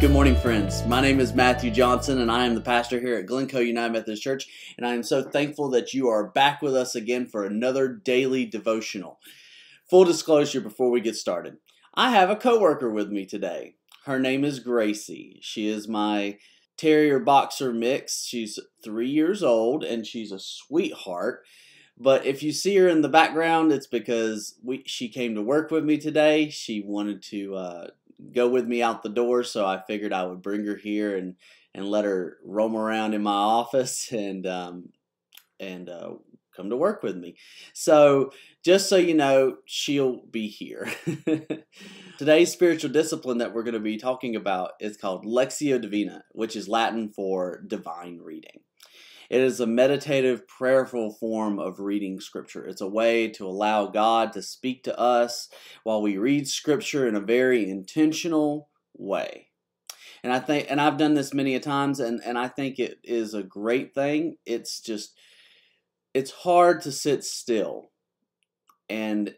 Good morning, friends. My name is Matthew Johnson, and I am the pastor here at Glencoe United Methodist Church. And I am so thankful that you are back with us again for another daily devotional. Full disclosure before we get started I have a coworker with me today. Her name is Gracie. She is my terrier boxer mix. She's three years old, and she's a sweetheart. But if you see her in the background, it's because we she came to work with me today. She wanted to uh, go with me out the door, so I figured I would bring her here and and let her roam around in my office and um, and uh, come to work with me. So just so you know, she'll be here. Today's spiritual discipline that we're going to be talking about is called Lectio Divina, which is Latin for divine reading. It is a meditative, prayerful form of reading Scripture. It's a way to allow God to speak to us while we read Scripture in a very intentional way. And I think, and I've done this many a times, and, and I think it is a great thing. It's just, it's hard to sit still. And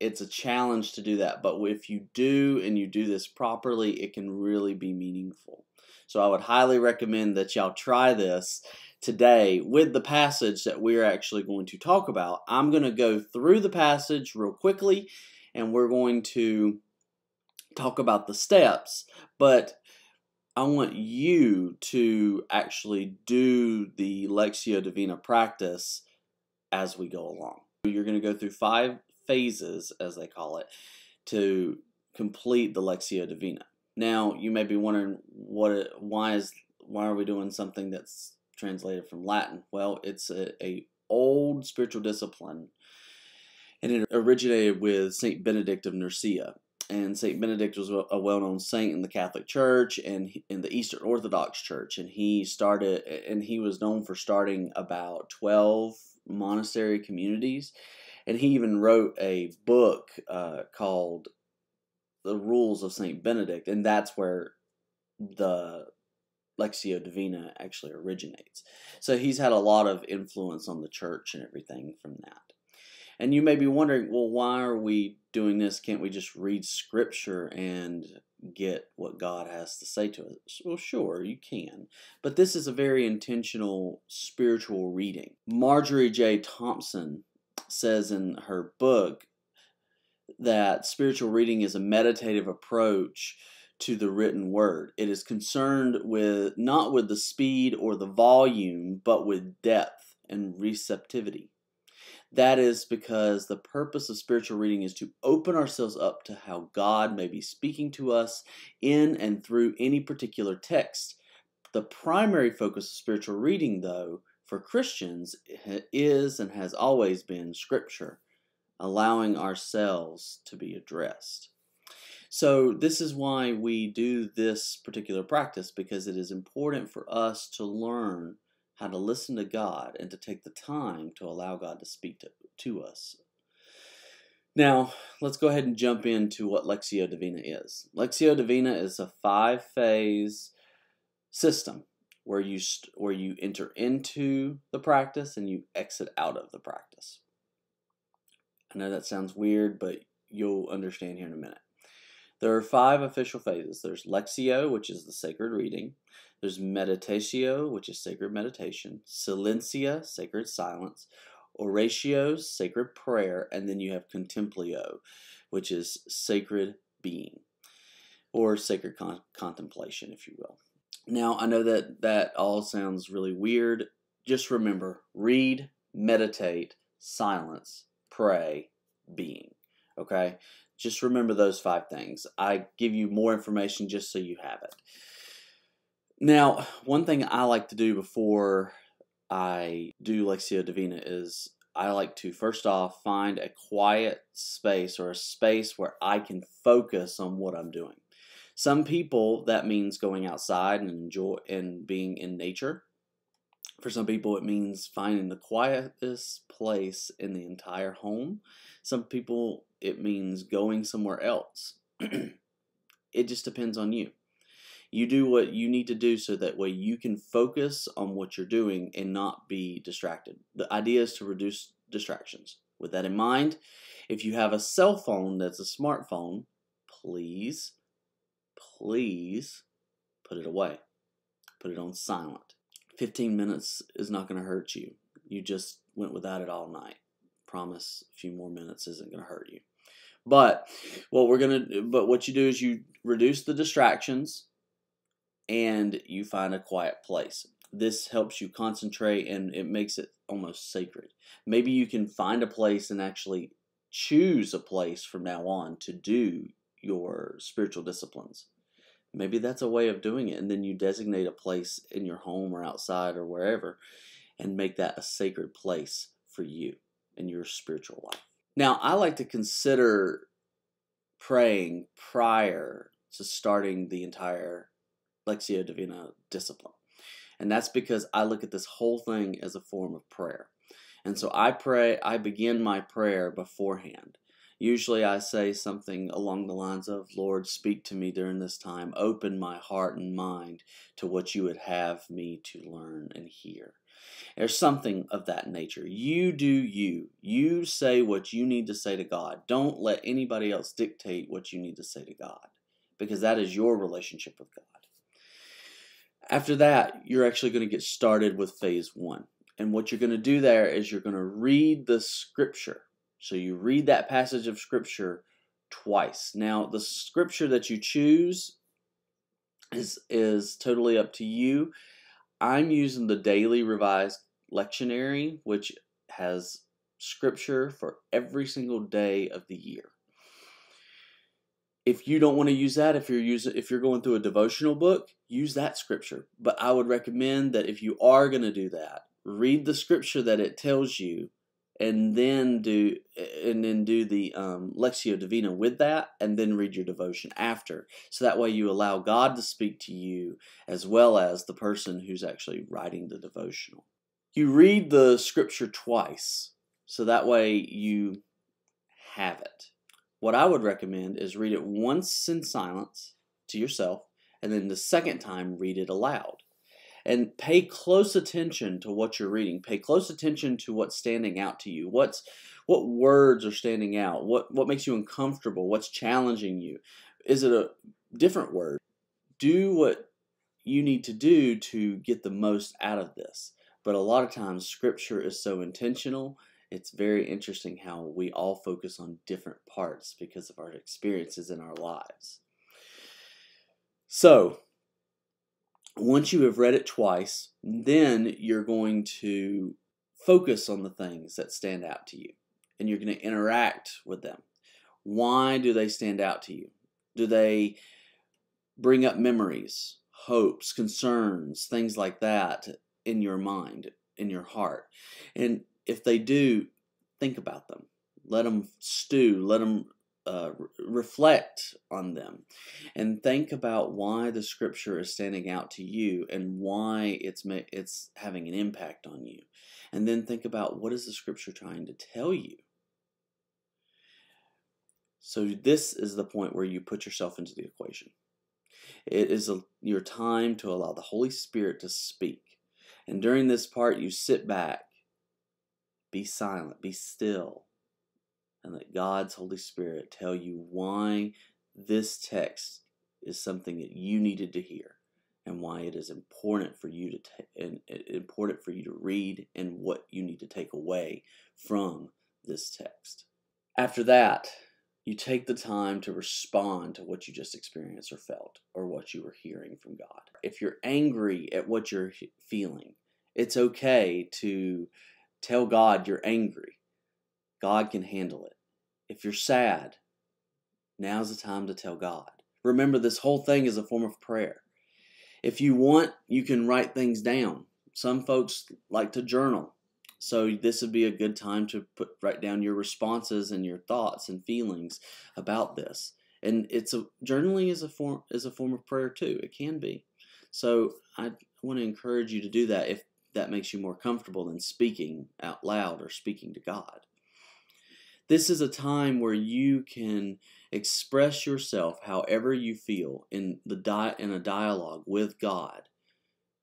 it's a challenge to do that. But if you do and you do this properly, it can really be meaningful. So I would highly recommend that y'all try this today with the passage that we're actually going to talk about. I'm going to go through the passage real quickly and we're going to talk about the steps, but I want you to actually do the Lectio Divina practice as we go along. You're going to go through five phases, as they call it, to complete the Lectio Divina. Now, you may be wondering what why is why are we doing something that's translated from Latin? Well, it's a, a old spiritual discipline, and it originated with Saint Benedict of Nursia. And Saint Benedict was a well-known saint in the Catholic Church and in the Eastern Orthodox Church, and he started, and he was known for starting about twelve monastery communities, and he even wrote a book uh, called "The Rules of Saint Benedict," and that's where the Lectio Divina actually originates. So he's had a lot of influence on the church and everything from that. And you may be wondering, well, why are we doing this? Can't we just read scripture and get what God has to say to us? Well, sure, you can. But this is a very intentional spiritual reading. Marjorie J. Thompson says in her book that spiritual reading is a meditative approach to the written word. It is concerned with not with the speed or the volume, but with depth and receptivity. That is because the purpose of spiritual reading is to open ourselves up to how God may be speaking to us in and through any particular text. The primary focus of spiritual reading, though, for Christians is and has always been Scripture, allowing ourselves to be addressed. So, this is why we do this particular practice because it is important for us to learn how to listen to God and to take the time to allow God to speak to, to us. Now, let's go ahead and jump into what Lectio Divina is. Lectio Divina is a five phase system where you, where you enter into the practice and you exit out of the practice. I know that sounds weird, but you'll understand here in a minute. There are five official phases. There's Lectio, which is the sacred reading. There's Meditatio, which is sacred meditation. Silentia, sacred silence. Oratio, sacred prayer. And then you have Contemplio, which is sacred being or sacred con contemplation, if you will. Now, I know that that all sounds really weird. Just remember read, meditate, silence, pray, being. Okay? Just remember those five things. I give you more information just so you have it. Now, one thing I like to do before I do Lectio Divina is I like to first off find a quiet space or a space where I can focus on what I'm doing. Some people that means going outside and enjoy and being in nature. For some people, it means finding the quietest place in the entire home. Some people it means going somewhere else. it just depends on you. You do what you need to do so that way you can focus on what you're doing and not be distracted. The idea is to reduce distractions. With that in mind, if you have a cell phone that's a smartphone, please, please put it away. Put it on silent. 15 minutes is not going to hurt you. You just went without it all night. Promise a few more minutes isn't going to hurt you. But what we're going to but what you do is you reduce the distractions and you find a quiet place. This helps you concentrate and it makes it almost sacred. Maybe you can find a place and actually choose a place from now on to do your spiritual disciplines. Maybe that's a way of doing it. And then you designate a place in your home or outside or wherever and make that a sacred place for you in your spiritual life. Now, I like to consider praying prior to starting the entire Lectio Divina discipline. And that's because I look at this whole thing as a form of prayer. And so I pray, I begin my prayer beforehand. Usually I say something along the lines of, Lord, speak to me during this time. Open my heart and mind to what you would have me to learn and hear. There's something of that nature. You do you. You say what you need to say to God. Don't let anybody else dictate what you need to say to God because that is your relationship with God. After that, you're actually going to get started with phase one. And what you're going to do there is you're going to read the scripture. So you read that passage of scripture twice. Now, the scripture that you choose is is totally up to you. I'm using the daily revised lectionary, which has scripture for every single day of the year. If you don't want to use that, if you're using if you're going through a devotional book, use that scripture. But I would recommend that if you are going to do that, read the scripture that it tells you and then do and then do the um, Lectio Divina with that, and then read your devotion after. So that way you allow God to speak to you as well as the person who's actually writing the devotional. You read the scripture twice, so that way you have it. What I would recommend is read it once in silence to yourself, and then the second time read it aloud and pay close attention to what you're reading. Pay close attention to what's standing out to you. What's what words are standing out? What what makes you uncomfortable? What's challenging you? Is it a different word? Do what you need to do to get the most out of this. But a lot of times scripture is so intentional. It's very interesting how we all focus on different parts because of our experiences in our lives. So, once you have read it twice, then you're going to focus on the things that stand out to you and you're going to interact with them. Why do they stand out to you? Do they bring up memories, hopes, concerns, things like that in your mind, in your heart? And if they do, think about them. Let them stew, let them uh, reflect on them and think about why the scripture is standing out to you and why it's ma- it's having an impact on you. And then think about what is the scripture trying to tell you? So this is the point where you put yourself into the equation. It is a, your time to allow the holy spirit to speak. And during this part you sit back be silent be still and let God's Holy Spirit tell you why this text is something that you needed to hear and why it is important for you to ta- and important for you to read and what you need to take away from this text. After that, you take the time to respond to what you just experienced or felt or what you were hearing from God. If you're angry at what you're feeling, it's okay to tell God you're angry. God can handle it. If you're sad, now's the time to tell God. Remember, this whole thing is a form of prayer. If you want, you can write things down. Some folks like to journal. So this would be a good time to put write down your responses and your thoughts and feelings about this. And it's a journaling is a form is a form of prayer too. It can be. So I want to encourage you to do that if that makes you more comfortable than speaking out loud or speaking to God. This is a time where you can express yourself however you feel in the di- in a dialogue with God.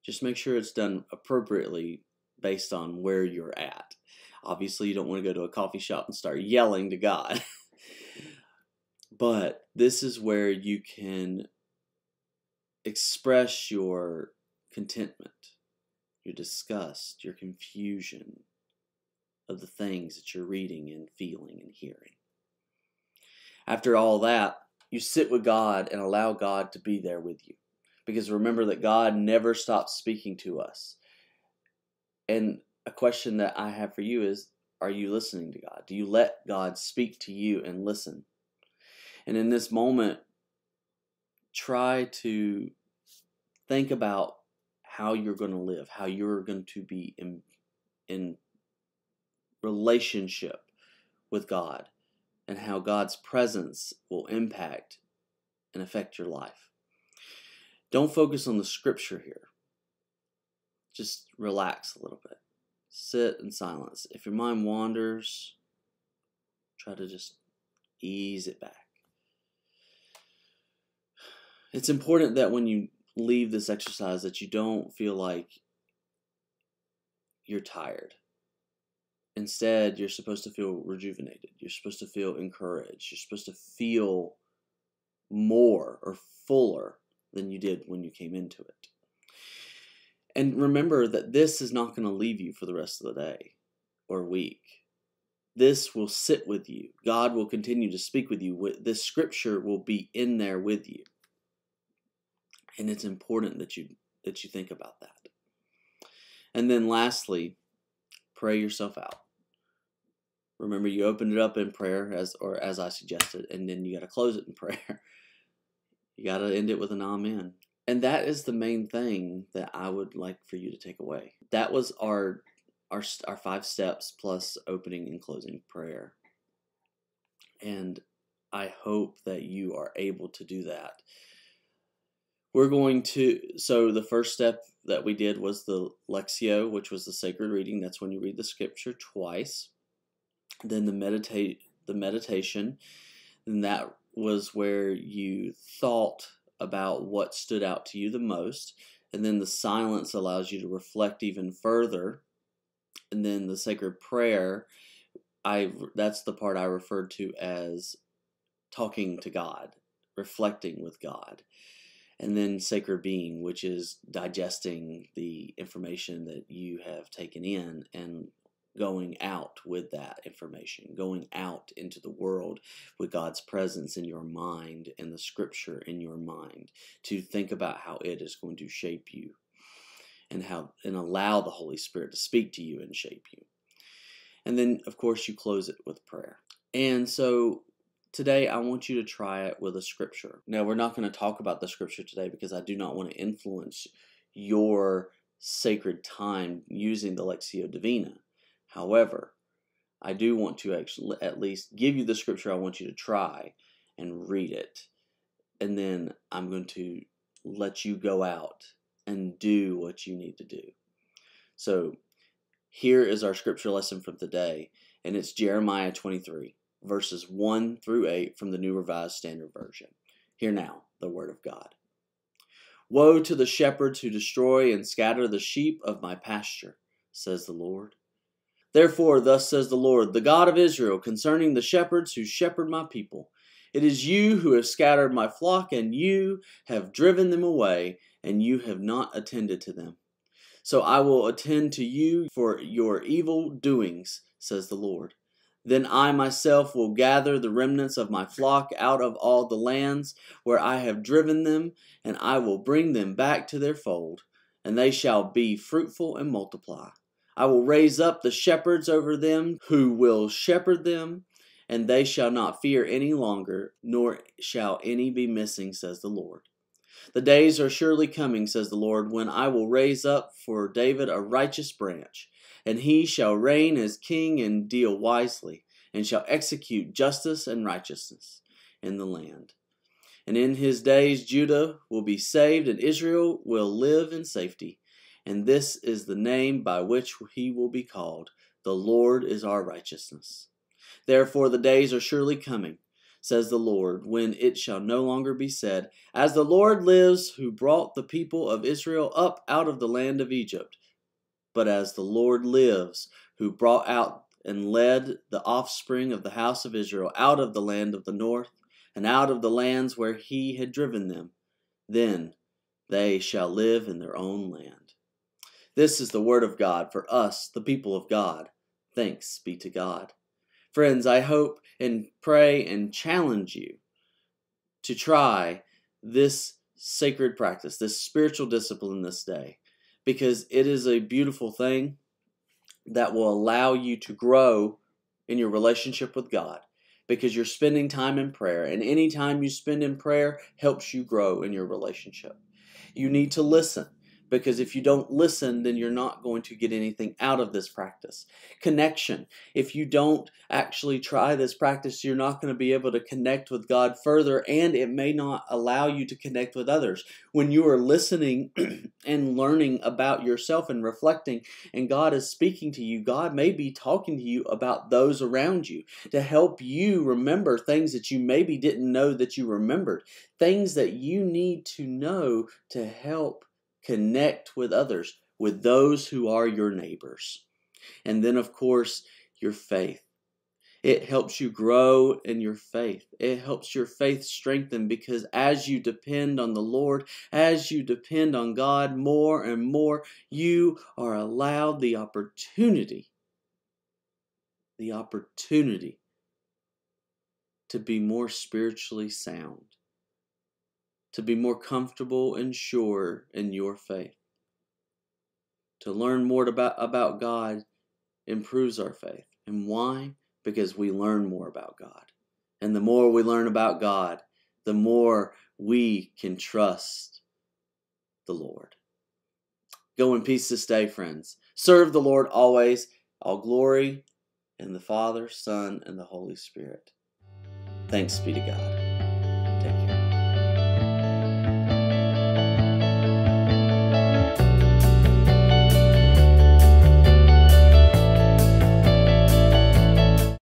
Just make sure it's done appropriately based on where you're at. Obviously, you don't want to go to a coffee shop and start yelling to God. but this is where you can express your contentment, your disgust, your confusion of the things that you're reading and feeling and hearing. After all that, you sit with God and allow God to be there with you. Because remember that God never stops speaking to us. And a question that I have for you is Are you listening to God? Do you let God speak to you and listen? And in this moment, try to think about how you're going to live, how you're going to be in, in relationship with God, and how God's presence will impact and affect your life. Don't focus on the scripture here. Just relax a little bit. Sit in silence. If your mind wanders, try to just ease it back. It's important that when you leave this exercise that you don't feel like you're tired. Instead, you're supposed to feel rejuvenated. You're supposed to feel encouraged. You're supposed to feel more or fuller than you did when you came into it. And remember that this is not going to leave you for the rest of the day or week. This will sit with you. God will continue to speak with you. This scripture will be in there with you. And it's important that you that you think about that. And then lastly, pray yourself out. Remember you opened it up in prayer as or as I suggested, and then you got to close it in prayer. You got to end it with an amen. And that is the main thing that I would like for you to take away. That was our our our five steps plus opening and closing prayer. And I hope that you are able to do that we're going to, so the first step that we did was the Lectio, which was the sacred reading. That's when you read the scripture twice. Then the meditate, the meditation, and that was where you thought about what stood out to you the most. And then the silence allows you to reflect even further. And then the sacred prayer, I that's the part I referred to as talking to God, reflecting with God and then sacred being, which is digesting the information that you have taken in and going out with that information, going out into the world with God's presence in your mind and the scripture in your mind to think about how it is going to shape you and how and allow the Holy Spirit to speak to you and shape you. And then of course you close it with prayer. And so Today, I want you to try it with a scripture. Now, we're not going to talk about the scripture today because I do not want to influence your sacred time using the Lectio Divina. However, I do want to at least give you the scripture I want you to try and read it. And then I'm going to let you go out and do what you need to do. So, here is our scripture lesson from today, and it's Jeremiah 23 verses 1 through 8 from the New Revised Standard Version. Hear now the Word of God. Woe to the shepherds who destroy and scatter the sheep of my pasture, says the Lord. Therefore, thus says the Lord, the God of Israel, concerning the shepherds who shepherd my people It is you who have scattered my flock, and you have driven them away, and you have not attended to them. So I will attend to you for your evil doings, says the Lord. Then I myself will gather the remnants of my flock out of all the lands where I have driven them, and I will bring them back to their fold, and they shall be fruitful and multiply. I will raise up the shepherds over them who will shepherd them, and they shall not fear any longer, nor shall any be missing, says the Lord. The days are surely coming, says the Lord, when I will raise up for David a righteous branch and he shall reign as king and deal wisely, and shall execute justice and righteousness in the land. And in his days Judah will be saved, and Israel will live in safety. And this is the name by which he will be called The Lord is our righteousness. Therefore, the days are surely coming, says the Lord, when it shall no longer be said, As the Lord lives, who brought the people of Israel up out of the land of Egypt but as the Lord lives, who brought out and led the offspring of the house of Israel out of the land of the north, and out of the lands where he had driven them. Then they shall live in their own land. This is the word of God for us, the people of God. Thanks be to God. Friends, I hope and pray and challenge you to try this sacred practice, this spiritual discipline this day, because it is a beautiful thing that will allow you to grow in your relationship with God because you're spending time in prayer. And any time you spend in prayer helps you grow in your relationship. You need to listen because if you don't listen, then you're not going to get anything out of this practice. Connection. If you don't actually try this practice, you're not going to be able to connect with God further, and it may not allow you to connect with others. When you are listening and learning about yourself and reflecting, and God is speaking to you, God may be talking to you about those around you to help you remember things that you maybe didn't know that you remembered, things that you need to know to help connect with others, with those who are your neighbors. And then, of course, your faith. It helps you grow in your faith. It helps your faith strengthen because as you depend on the Lord, as you depend on God more and more, you are allowed the opportunity, the opportunity to be more spiritually sound to be more comfortable and sure in your faith. To learn more about, about God improves our faith. And why? Because we learn more about God. And the more we learn about God, the more we can trust the Lord. Go in peace this day, friends. Serve the Lord always. All glory in the Father, Son, and the Holy Spirit. Thanks be to God.